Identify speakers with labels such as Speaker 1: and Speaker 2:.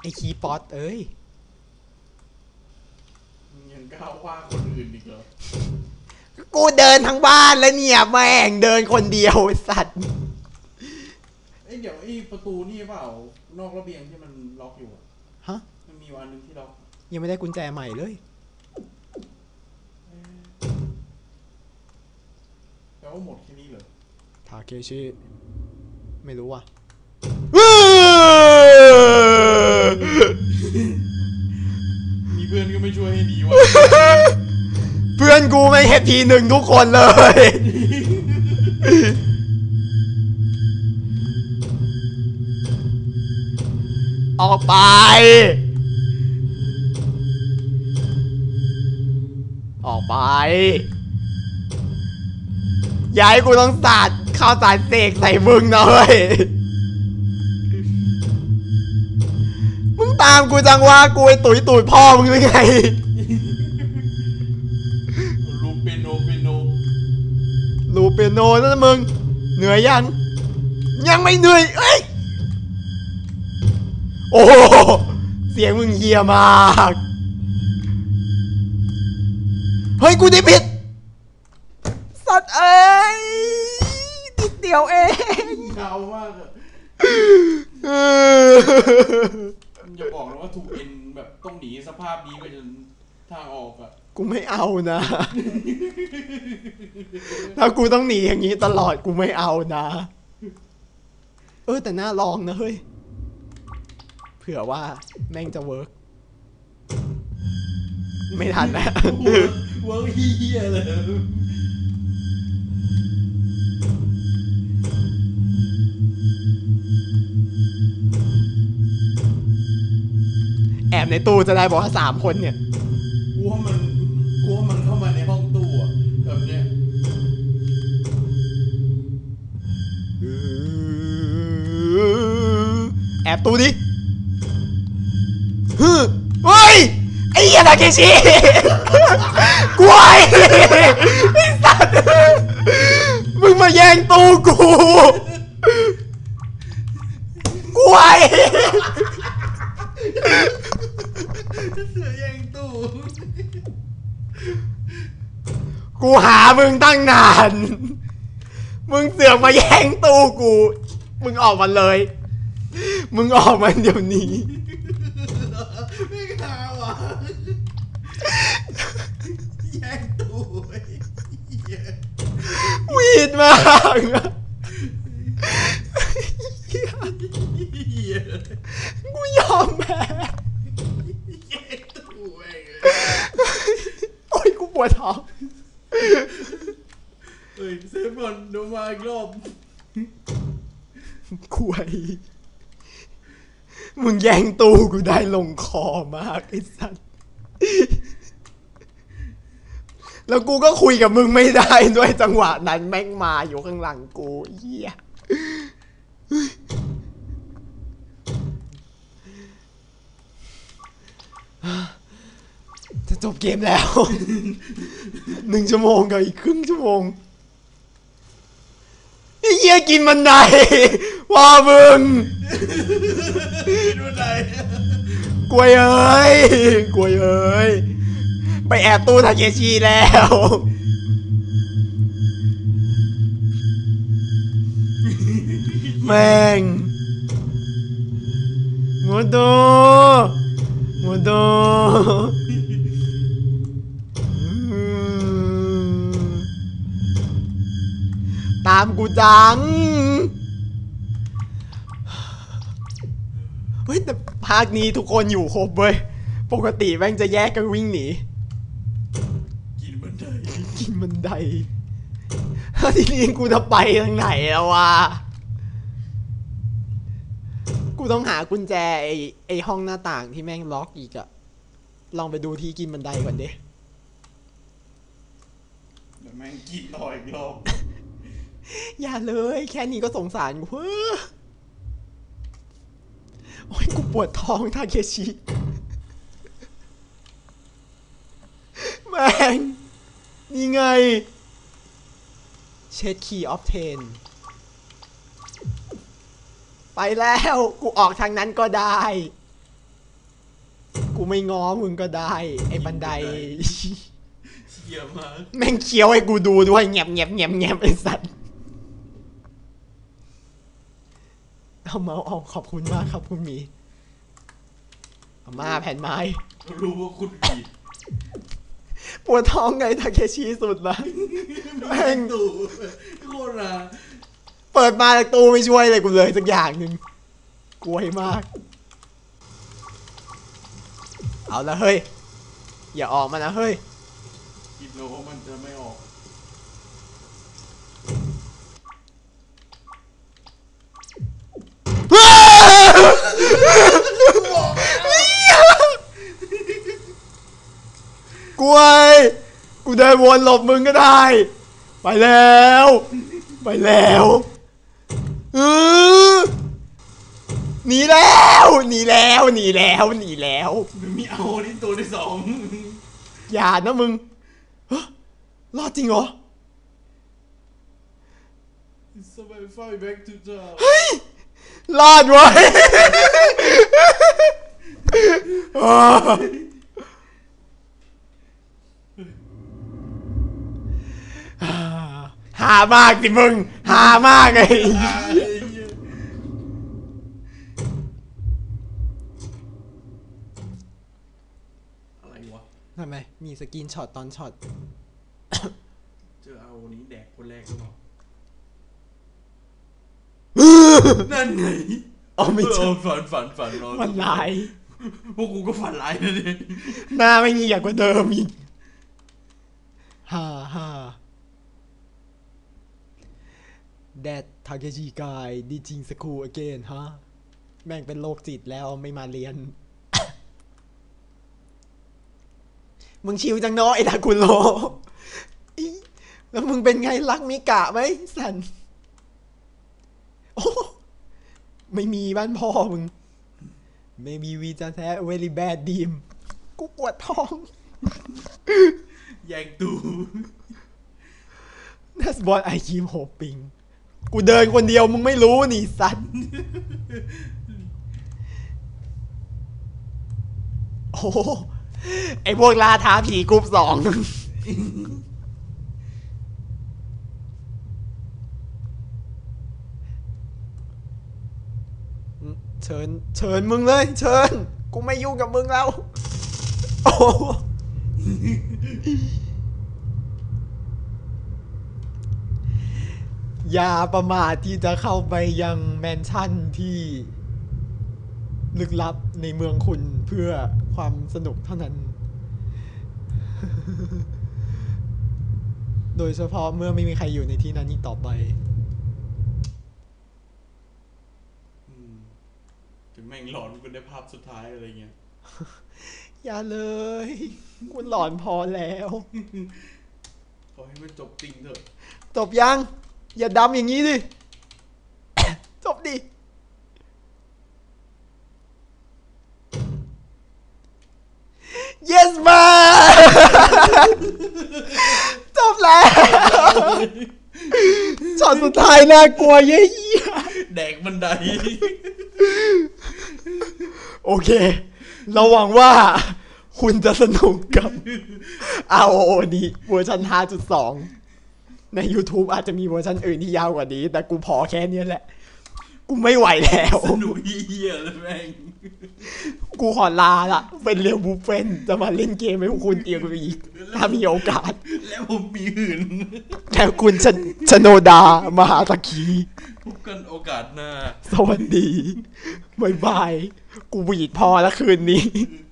Speaker 1: ไอคีย์ป๊อตเอ้ย
Speaker 2: มึงยังก้าวว่าคนอื่นอีกเหรอ
Speaker 1: กูเดินทั้งบ้านแล้วเนี่ยแม่งเดินคนเดียวไอ้สัตว์
Speaker 2: เอ้ยเดี๋ยวไอ้ประตูนี่เปล่านอกระเบียงที่มันล็อกอยู่อะ
Speaker 1: ฮะ
Speaker 2: มันมีวันหนึงที่ล็อก
Speaker 1: ยังไม่ได้กุญแจใหม่เลย
Speaker 2: แปลว่าหมดแค่นี้เหรอ
Speaker 1: ทาเคชิ ไม่รู้ว่ะ
Speaker 2: มีเพื่อนก็ไม่ช่วยให้หนีว่ะ
Speaker 1: เพื่อนกูไม่เห็นทีหนึ่งทุกคนเลย ออกไป ออกไปย่าให้กูต้องสาดข้าวสารเสกใส่มึงหนะเว้ย ตามกูจังว่ากูไอตุ๋ยตุ๋ยพ่อมึงหรือไง
Speaker 2: รูปเปียโนเปียโน
Speaker 1: รูเปียโนนั่นนะมึง เหนื่อยยัง ยังไม่เหนื่อย เอ้ย โอ้โหเสียงมึงเฮียมาก เฮ้ย กูได้ผิด สัตว์เอ้ยนิดเดียวเอง
Speaker 2: ยาวมากอะ
Speaker 1: เออ
Speaker 2: มึง อย่าบอกนะว่าถูกเอ็นแบบต้องหนีสภาพนี้ไปจนทางออกอะ
Speaker 1: กูไม่เอานะ ถ้ากูต้องหนีอย่างนี้ตลอดกูไม่เอานะ เออแต่น่าลองนะเฮ้ย เผื่อว่าแม่งจะเวิร์กไม่ทันแล้ว
Speaker 2: เวิร์กเวิร์กเฮียเลย
Speaker 1: แอบในตู้จะได้บอกว่าสามคนเนี่ย
Speaker 2: กูว่ามันกูว่ามันเข้ามาในห้องตู้อะแบบเนี้ย
Speaker 1: แอบตู้ดิฮึเฮ้ยไอ้เหี้ยนาเกชิกล้วยไอ้สัตว์มึงมาแย่งตู้กูกล้วย
Speaker 2: เสือแย่งตู้
Speaker 1: กูหามึงตั้งนาน มึงเสือกมาแย่งตู้กู มึงออกมาเลย มึงออกมาเดี๋ยวนี้
Speaker 2: ไม่กล้าว่ะแย่งตู้ไอ้เหี้ย
Speaker 1: วีดมากอะ
Speaker 2: เหี้ย
Speaker 1: กูยอมแพ้
Speaker 2: แย่งตู้เองอะ
Speaker 1: โอ้ยกูปวดท้อง
Speaker 2: เฮ้ยเซฟก่อนเดี๋ยวมาอีกรอบ
Speaker 1: คุยมึงแย่งตู้กูได้ลงคอมากไอ้สัสแล้วกูก็คุยกับมึงไม่ได้ด้วยจังหวะนั้นแม่งมาอยู่ข้างหลังกูเหี้ยจะจบเกมแล้ว หนึ่งชั่วโมงกับอีกครึ่งชั่วโมง เหี้ยกินมันไหนว่ามึง
Speaker 2: ดูไหน
Speaker 1: กล้วยเอ้ยกล้วยเอ้ยไปแอบตู้ทาเกชิแล้วแม่งโมโดโมโดามกูจัง เฮ้ยแต่ภาคนี้ทุกคนอยู่ครบเว้ย ปกติแม่งจะแยกกันวิ่งหนี
Speaker 2: กินบันได
Speaker 1: กินบันไดทีนี้กูจะไปทางไหนแล้ววะ กูต้องหากุญแจไอ้ไอ้ห้องหน้าต่างที่แม่งล็อกอีกอะลองไปดูที่กินบันไดก่อนดิ
Speaker 2: เดี๋ยวแม่งกินต่ออีกรอบ
Speaker 1: อย่าเลย แค่นี้ก็สงสารกูเฮ้อโอ้ยกูปวดท้องทาเคชิแม่งนี่ไง เช็ดคีย์ออฟเทน ไปแล้ว กูออกทางนั้นก็ได้ กูไม่ง้อมึงก็ได้ ไอ้บันได
Speaker 2: เชี่ยมาก
Speaker 1: แม่งเคี้ยวให้กูดูด้วยแงบแงบแงบแงบไอ้สัตว์ เอาเมาส์ออกขอบคุณมากครับคุณหมีเอามาแผ่นไม้
Speaker 2: รู้ว่าคุณผิด
Speaker 1: ปวดท้องไงทาเคชิสุดละแม่ง
Speaker 2: ตู่โคตรนะ
Speaker 1: เปิดมาจากตู้ไม่ช่วยเลยกูเลยสักอย่างหนึ่งกลัวมาก เอาละเฮ้ย อย่าออกมานะเฮ้ย
Speaker 2: คิดโนว่ามันจะไม่ออก
Speaker 1: กล้วย กูเดินวนหลบมึงก็ได้ ไปแล้ว ไปแล้วเออหนีแล้วหนีแล้วหนีแล้วหนีแล้ว
Speaker 2: มันมีเอานี่ตัวที่สอง
Speaker 1: อย่านะมึงฮะรอดจริงเหรอ
Speaker 2: สบายไฟแบ็กทูเจ้าร
Speaker 1: อดเว้ยอ่าหามากสิมึงหามากไง
Speaker 2: อะไรวะ
Speaker 1: ทำไม มีสกินช็อตตอนช็อต
Speaker 2: เจอเอานี้แดกคนแรกหรือเปล่านั่นไง
Speaker 1: อ๋อไม่ใช่
Speaker 2: เฝันฝันฝันเอะ
Speaker 1: มันลาย
Speaker 2: พวกกูก็ฝันร้ายนะเนี่ย
Speaker 1: หน้าไม่มีอย่างกว่าเดิมอีกฮ่าฮ่า That Takeshi guy did in school again ฮะ แม่งเป็นโรคจิตแล้วไม่มาเรียน มึงชิวจังเนาะไอ้ทาคุโรอิแล้วมึงเป็นไงรักมิกะไหมสันโอ้ไม่มีบ้านพ่อมึง ไม่มีวีจะแท้ very bad dream กูปวดท้อง
Speaker 2: แย่งตู
Speaker 1: That's what I keep hoping กูเดินคนเดียวมึงไม่รู้นี่สัตว์โอ้โหไอพวกลาท้าผีกรุ๊ปสองเชิญ เชิญมึงเลย เชิญ กูไม่ยุ่งกับมึงแล้ว โอ้โห อย่าประมาทที่จะเข้าไปยังแมนชั่นที่ลึกลับในเมืองคุณเพื่อความสนุกเท่านั้น โดยเฉพาะเมื่อไม่มีใครอยู่ในที่นั้นอีกต่อไป
Speaker 2: อืมจะแม่งหลอนกูได้ภาพสุดท้ายอะไรเงี้ย
Speaker 1: อย่าเลย คุณหลอนพอแล้ว
Speaker 2: ขอให้มันจบจริงเถอะ
Speaker 1: จบยัง อย่าดำอย่างนี้ดิจบดิ yes มาจบแล้วช็อตสุดท้ายน่ากลัวเยี่ย
Speaker 2: แดกบันได
Speaker 1: โอเค เราหวังว่าคุณจะสนุกกับ ROO นี้เวอร์ชัน5.2 ใน YouTube อาจจะมีเวอร์ชันอื่นที่ยาวกว่านี้ แต่กูพอแค่เนี้ยแหละ กูไม่ไหวแล้ว
Speaker 2: สนุกเฮียเลยแม่ง
Speaker 1: กูขอลาละเป็นเรียวบูเฟนจะมาเล่นเกมให้พวกคุณเอียกอีก ถ้ามีโอกาส
Speaker 2: แล้วผมมีหื่น
Speaker 1: แล้วคุณชนชโนดา มหาตะคี
Speaker 2: พบกันโอกาสหน้า
Speaker 1: สวัสดีบายบาย กูบีดพอแล้วคืนนี้
Speaker 2: อืม